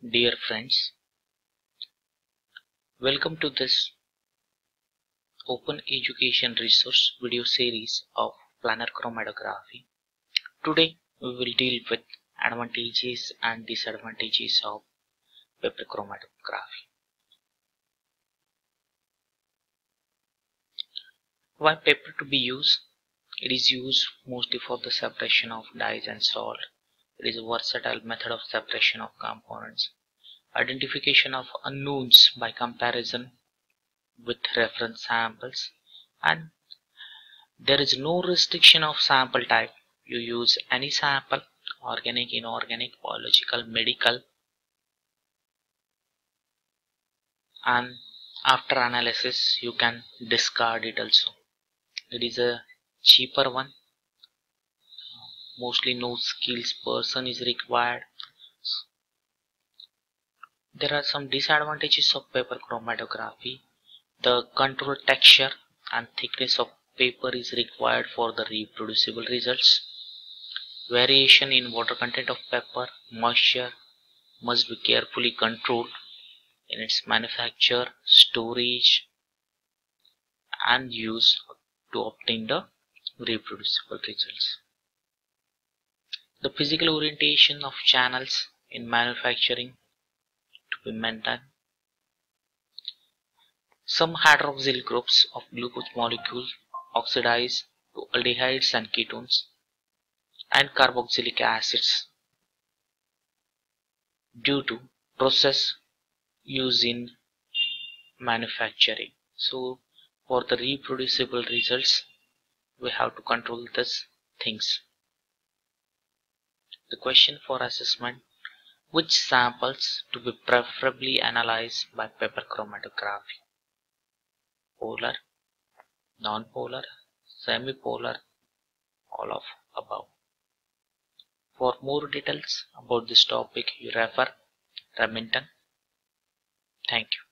Dear friends, welcome to this open education resource video series of planar chromatography. Today we will deal with advantages and disadvantages of paper chromatography. Why paper to be used? It is used mostly for the separation of dyes and salt. It is a versatile method of separation of components. Identification of unknowns by comparison with reference samples and there is no restriction of sample type. You use any sample, organic, inorganic, biological, medical and after analysis you can discard it also. It is a cheaper one mostly no skills person is required. There are some disadvantages of paper chromatography. The control texture and thickness of paper is required for the reproducible results. Variation in water content of paper moisture must be carefully controlled in its manufacture storage and use to obtain the reproducible results. The physical orientation of channels in manufacturing to be maintained. Some hydroxyl groups of glucose molecules oxidize to aldehydes and ketones and carboxylic acids due to process used in manufacturing. So for the reproducible results we have to control these things. The question for assessment which samples to be preferably analyzed by paper chromatography? Polar, non-polar, semi-polar, all of above. For more details about this topic you refer Remington. Thank you.